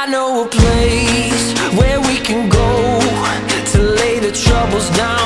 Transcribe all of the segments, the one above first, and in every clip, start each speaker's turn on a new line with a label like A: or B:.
A: I know a place where we can go to lay the troubles down,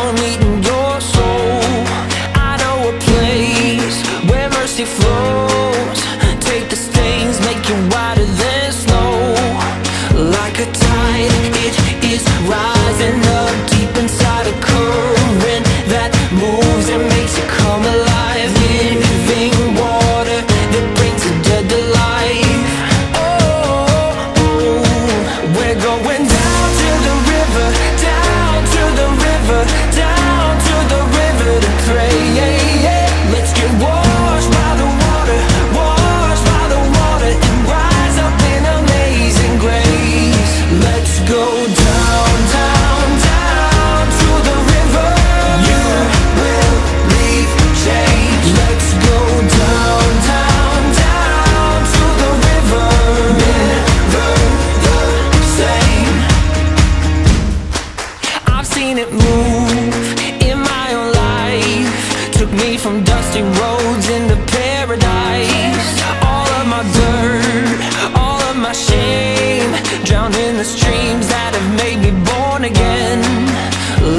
A: move in my own life. Took me from dusty roads into paradise. All of my dirt, all of my shame, drowned in the streams that have made me born again.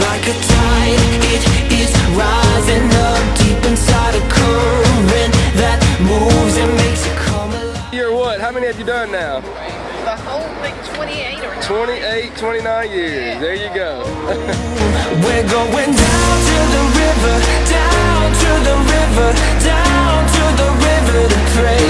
A: Like a tide, it is rising up deep inside a current that moves and makes you come alive.
B: You're what? How many have you done now?
C: The whole thing, 28 or
B: 28, 29 years. There you go.
A: We're going down to the river, down to the river, down to the river to pray.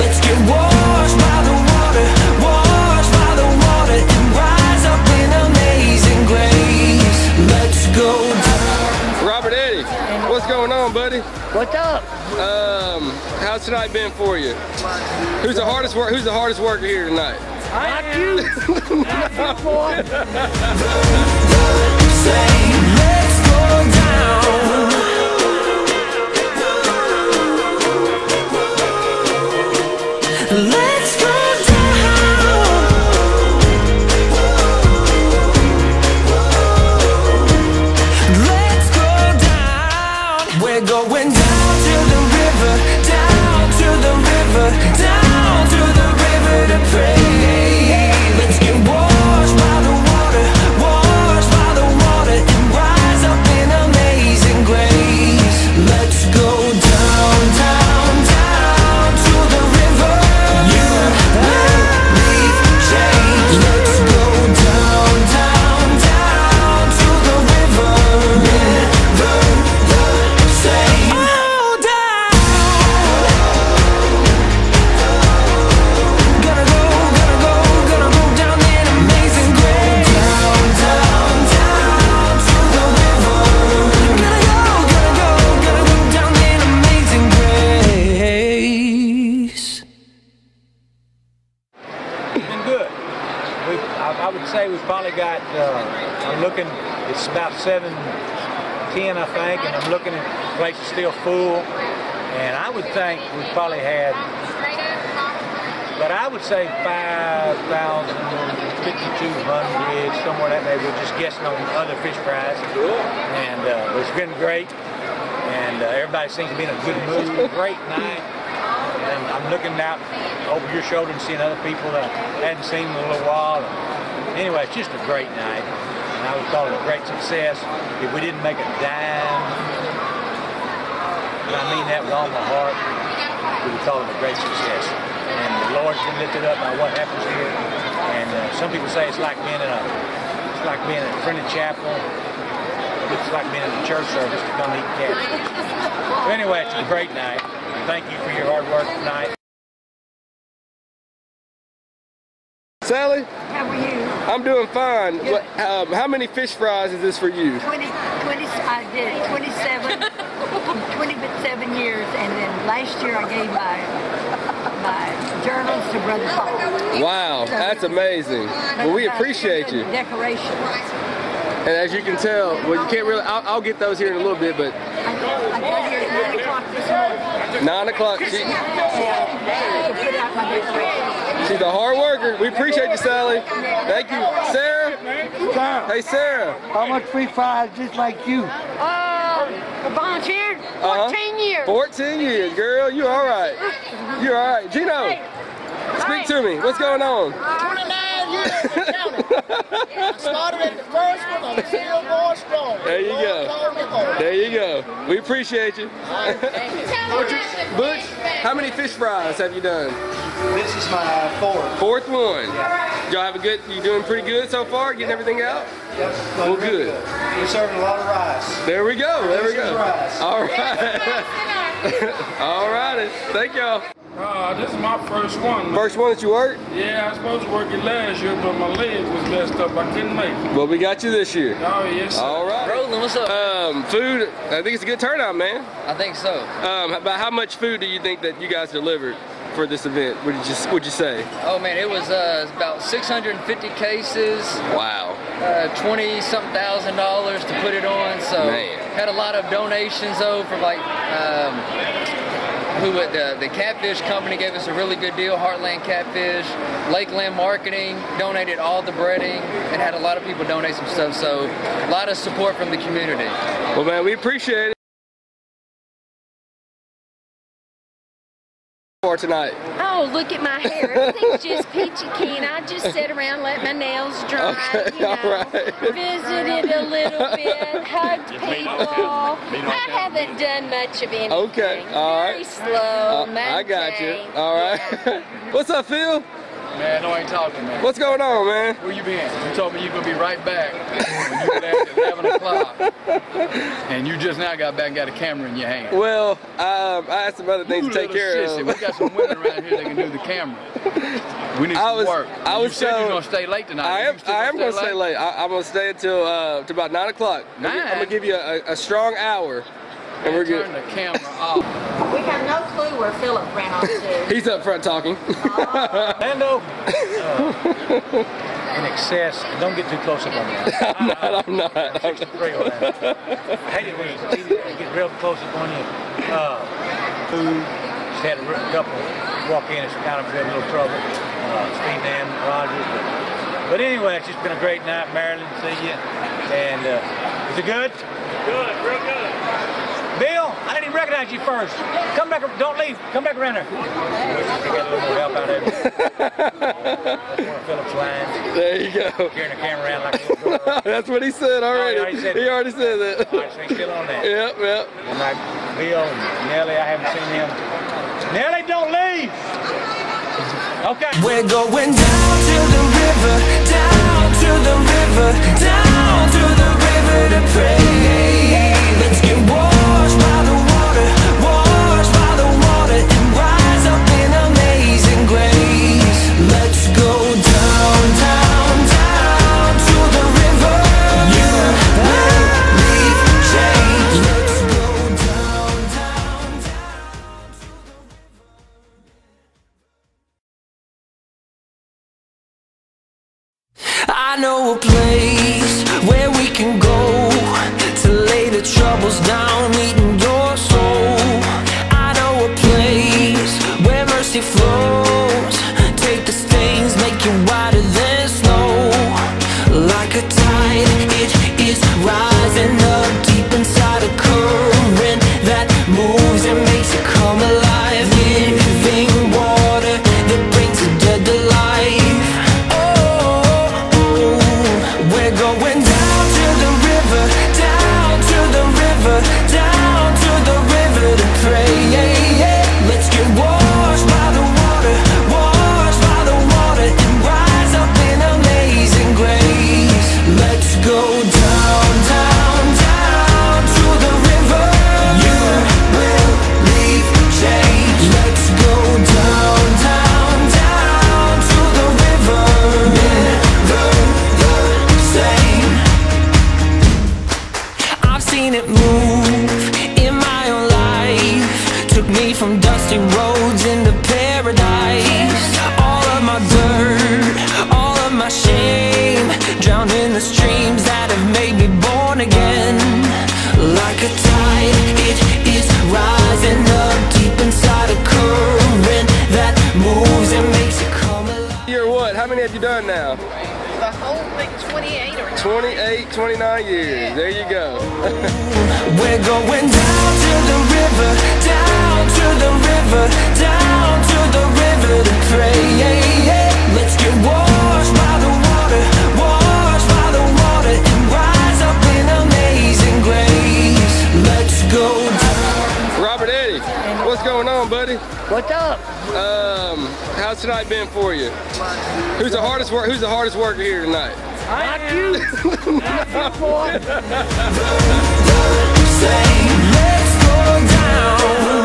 A: Let's get washed by the water, washed by the water, and rise up in amazing grace. Let's go.
B: Robert Eddie, what's going on, buddy?
D: What's up?
B: How's tonight been for you? Who's the hardest work? Who's the hardest worker here tonight?
D: Not you. boy.
A: Let's go
E: 10 I think, and I'm looking at places still full. And I would think we've probably had, but I would say 5,000, 5,200, somewhere that maybe, we're just guessing on other fish fries. And uh, it's been great. And uh, everybody seems to be in a good mood. Great night. And I'm looking out over your shoulder and seeing other people that I hadn't seen in a little while. And anyway, it's just a great night. And I would call it a great success. If we didn't make a dime, and I mean that with all my heart, we would call it a great success. And the Lord's been lifted up by what happens here. And uh, some people say it's like being in a, it's like being in a friendly chapel. It's like being in a church service to come eat cabbage. So anyway, it's a great night. Thank you for your hard work tonight.
B: Sally? I'm doing fine. What, um, how many fish fries is this for you?
F: 20, 20, I did it 27, 27 years, and then last year I gave my my journals to Brother Paul.
B: Wow, that's amazing. Well, we appreciate you.
F: Decorations.
B: And as you can tell, well, you can't really, I'll, I'll get those here in a little bit, but
F: I, I got here at 9 o'clock this morning.
B: 9 o'clock, she,
F: to put out my decorations.
B: she's a hard worker. We appreciate you, Sally. Thank you. Sarah? Hey, Sarah.
D: How much free fries just like you?
F: Oh, volunteered 14
B: Uh-huh.
F: years.
B: 14 years, girl. You all right. You all right. Gino, speak to me. What's going on?
G: 29 years in county. I started at the first one. I'm still going strong.
B: There you go.
G: go.
B: There you go. We appreciate you. Butch, how many fish fries have you done?
H: This is my fourth.
B: Fourth one. Y'all have a good, you doing pretty good so far? Getting everything out?
H: Yep.
B: Well, good.
H: We're serving a lot of rice.
B: There we go. There we
H: This is
B: go.
H: rice.
B: All right. All righty. Thank y'all.
I: Uh, this is my first one.
B: First one that you worked?
I: Yeah, I was supposed to work it last year, but my leg was messed up. I couldn't make it.
B: Well, we got you this year.
I: Oh, yes. sir.
B: All right.
J: Roland, what's up?
B: Um, food. I think it's a good turnout, man.
J: I think so.
B: Um, about how much food do you think that you guys delivered for this event? Would you just would you say?
J: Oh man, it was uh, about 650 cases,
B: Wow.
J: uh, 20 something thousand dollars to put it on. So
B: Man.
J: had a lot of donations though from like um, would- uh, the the catfish company gave us a really good deal. Heartland Catfish, Lakeland Marketing donated all the breading, and had a lot of people donate some stuff. So a lot of support from the community.
B: Well, man, we appreciate it. For tonight.
K: Oh, look at my hair. Everything's just peachy keen. I just sit around, let my nails dry,
B: Okay,
K: you know,
B: all right.
K: visited a little bit, hugged people. I haven't done much of anything.
B: Okay, all right.
K: Very slow,
B: Uh, I got you.
K: mundane.
B: All right. What's up, Phil?
E: Man, no, I ain't talking, man.
B: What's going on, man?
E: Where you been? You told me you gonna be right back when you left at 11 o'clock. And you just now got back and got a camera in your hand.
B: Well, um, I had some other things
E: You
B: to take care
E: sissy.
B: of.
E: We got some women around here that can do the camera. We need
B: I
E: some
B: was-
E: work.
B: I
E: you
B: was
E: said you
B: so-
E: were gonna stay late tonight.
B: I am. I am gonna stay late. I, I'm gonna stay until uh, to about nine o'clock. I'm gonna- I'm gonna give you a, a strong hour, and we're good.
E: Turn the camera off.
F: We have no clue where Philip ran off to.
B: He's up front talking.
E: Lando, uh, in excess, don't get too close up on me.
B: I'm not. I'm not. I'm not.
E: Great, Orlando. I hate it when it get real close up on you. Uh, just had a couple walk in, it's kind of been a little trouble. Uh, Steve and Rogers. But, but anyway, it's just been a great night, Maryland, see you. And uh, is it good? Good, real good. Bill, I didn't even recognize you first. Come back, don't leave. Come back around there. Wish we could get a little more help out of you. That's one of Philip's lines.
B: There you go.
E: Carrying the camera around like a.
B: That's what he said already.
E: already said
B: he already said that.
E: All right, so he's still on that.
B: Yep, yep.
E: And like Bill and Nelly, I haven't seen him. Nelly, don't leave! Okay.
A: We're going down to the river, down to the river, down to the river to pray. 28 28, 29 years. Yeah. There you go. We're going down to the river, down to the river, down to the river to pray. Yeah, yeah. Let's get washed by the water, washed by the water, and rise up in amazing grace. Let's go.
B: Robert Eddie,
A: what's going on,
B: buddy?
D: What's up?
B: Um, how's tonight been for you? Who's the hardest work? Who's the hardest worker here tonight?
D: Not you. Not you, boy.
A: Let's go down.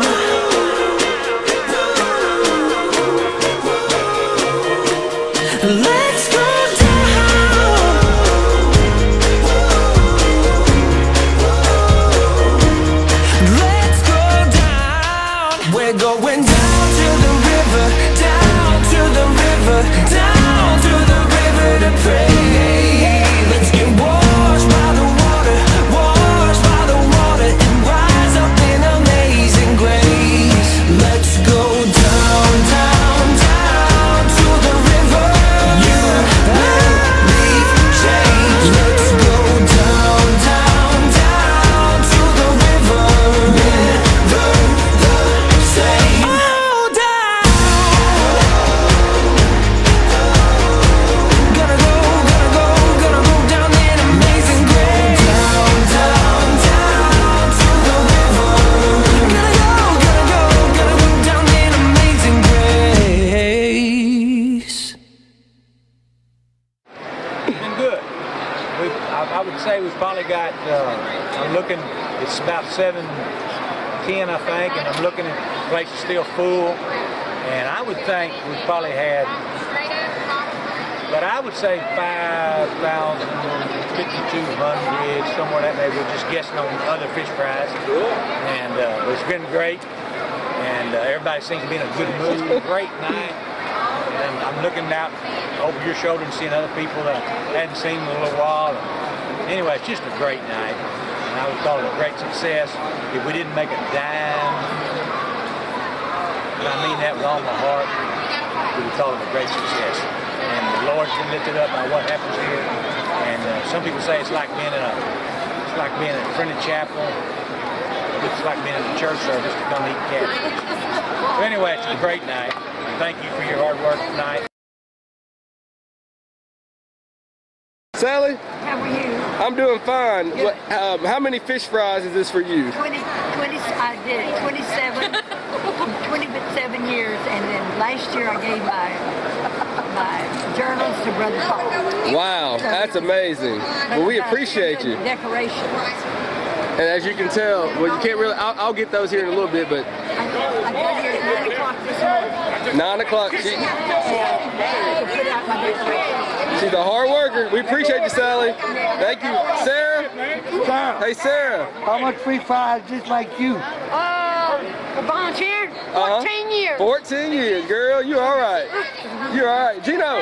E: 7, 10 I think, and I'm looking at the place is still full. And I would think we've probably had, but I would say 5,000, 5,200, somewhere that maybe we're just guessing on other fish fries. And uh, it's been great. And uh, everybody seems to be in a good mood. It's been a Great night. And I'm looking out over your shoulder and seeing other people that I hadn't seen in a little while. Anyway, it's just a great night. I would call it a great success. If we didn't make a dime, and I mean that with all my heart, we would call it a great success. And the Lord's been lifted up by what happens here. And uh, some people say it's like being in a, it's like being in a printed chapel. It's like being in a church service to come eat catfish. But anyway, it's a great night. Thank you for your hard work tonight.
B: Sally,
F: How are you?
B: I'm doing fine. What, um, how many fish fries is this for you?
F: 20, 20, I did 27, 27 years, and then last year I gave my my journals to Brother Paul.
B: Wow, that's amazing. Well, we appreciate you.
F: Decorations.
B: And as you can tell, well, you can't really, I'll, I'll get those here in a little bit, but
F: I got here at 9 o'clock this morning.
B: 9 o'clock, she,
F: to put out my decorations.
B: she's a hard worker. We appreciate you, Sally. Thank you. Sarah?
D: Sir,
B: Hey, Sarah.
D: how much free fries just like you?
K: Uh, volunteered 14
B: Uh-huh.
K: years.
B: 14 years, girl. You all right. You all right. Gino,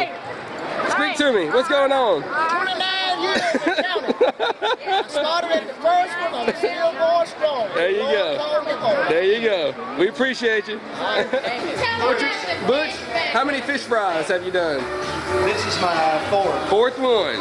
B: speak to me. What's going on?
G: 29 years and counting. I started at the first one, I'm still going strong.
B: There you go.
G: Lord, Lord.
B: There you go. We appreciate you. What you- Butch, how many fish fries have you done?
H: This is my fourth.
B: Fourth one.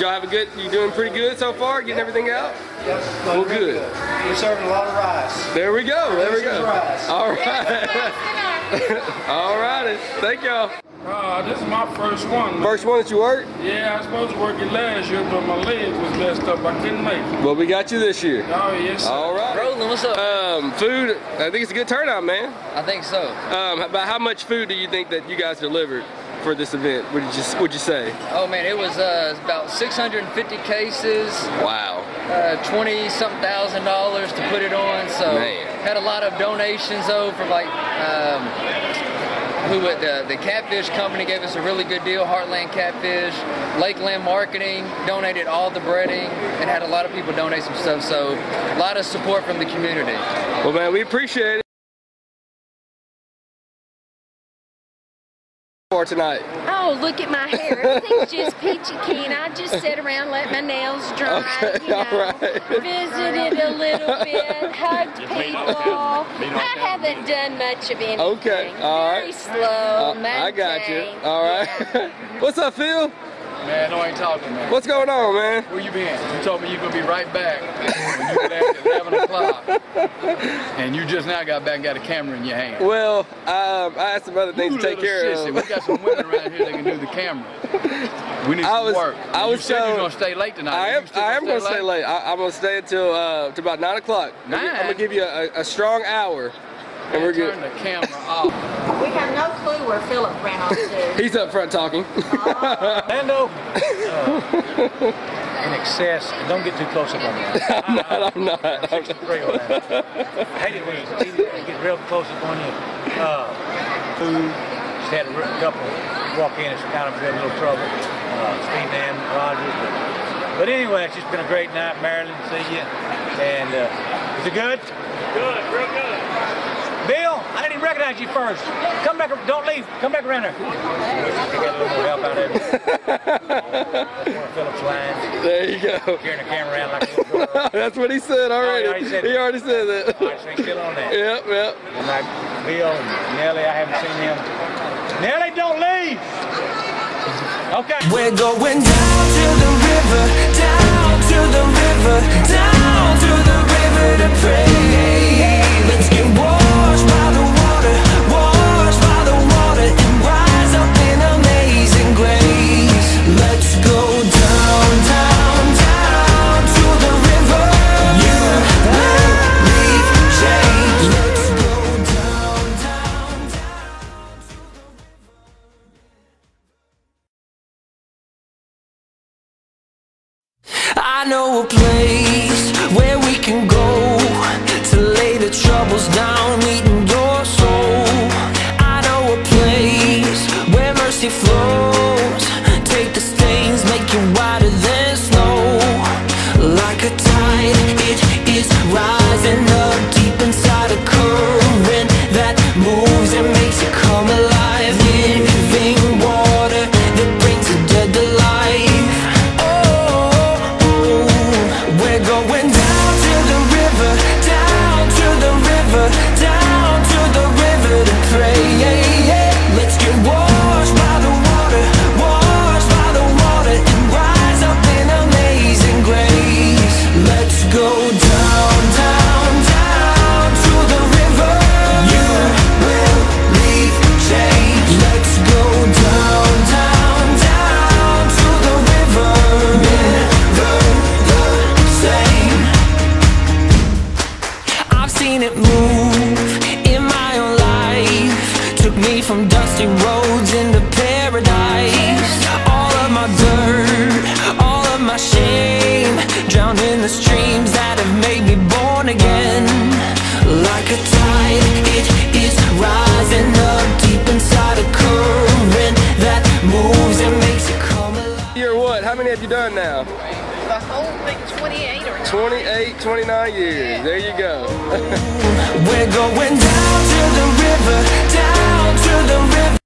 B: Y'all have a good, you doing pretty good so far? Getting everything out?
H: Yep.
B: Well,
H: real
B: good.
H: We're serving a lot of rice.
B: There we go. There we
H: This is
B: go.
H: rice.
B: All right. All righty. Thank y'all.
I: Uh, this is my first one. man.
B: First one that you worked?
I: Yeah, I was supposed to work it last year, but my leg was messed up. I couldn't make it.
B: Well, we got you this year.
I: Oh, yes. sir.
B: All right.
J: Roland, what's up?
B: Um, food, I think it's a good turnout, man.
J: I think so.
B: Um, about how much food do you think that you guys delivered for this event? Would you just, would you say?
J: Oh man, it was uh, about 650 cases,
B: Wow.
J: uh, 20 something thousand dollars to put it on. So
B: Man.
J: had a lot of donations though from like um, who would- the the catfish company gave us a really good deal. Heartland Catfish, Lakeland Marketing donated all the breading, and had a lot of people donate some stuff. So a lot of support from the community.
B: Well, man, we appreciate it. For tonight.
K: Oh, look at my hair. Everything's just peachy keen. I just sit around, let my nails dry,
B: Okay,
K: you know,
B: all right.
K: visited a little bit, hugged people. I haven't done much of anything.
B: Okay, all right.
K: Very slow,
B: Uh, I got you.
K: mundane.
B: All right. What's up, Phil?
L: Man, no, I ain't talking, man.
B: What's going on, man?
L: Where you been? You told me you gonna be right back when you get at 11 o'clock. And you just now got back and got a camera in your hand.
B: Well, um, I had some other things
L: You
B: to take care
L: sissy.
B: of.
L: We got some women around here that can do the camera. We need
B: I was-
L: work.
B: I
L: you
B: was
L: said you're gonna stay late tonight.
B: I am. I am
L: gonna
B: stay late. I, I'm gonna stay until uh, to about nine o'clock. I'm gonna- I'm gonna give you a, a strong hour. And we're good.
L: Turn the camera off.
C: We have no clue where Philip ran off to.
B: He's up front talking.
E: Lando, uh, in excess, and don't get too close up on me.
B: I'm not, I'm not.
E: I'm 63 on that. I hate it when it's easy get real close up on you. Uh, food, just had a couple walk in, it's kind of been a little trouble. Uh, Steve and Rogers. But, but anyway, it's just been a great night, Maryland, see you. And uh, is it good? Good, real good. Bill, I didn't even recognize you first. Come back, don't leave. Come back around there. I got a little more help out of you. That's one of Philip's lines.
B: There you go.
E: Carrying the camera around like a little girl.
B: That's what he said oh, already.
E: Oh, he already said
B: he
E: it.
B: already said that.
E: All right, so he's still on that.
B: Yep, yep.
E: And like Bill and Nelly, I haven't seen them. Nelly, don't leave! Okay.
A: We're going down to the river, down to the river, down to the river to pray. I know a place where we can go to lay the troubles down, your soul. From dusty roads into paradise. All of my dirt, all of my shame, drowned in the streams that have made me born again. Like a tide,
B: 28 29 years. There you go.
A: We're going down to the river, down to the